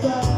goodbye.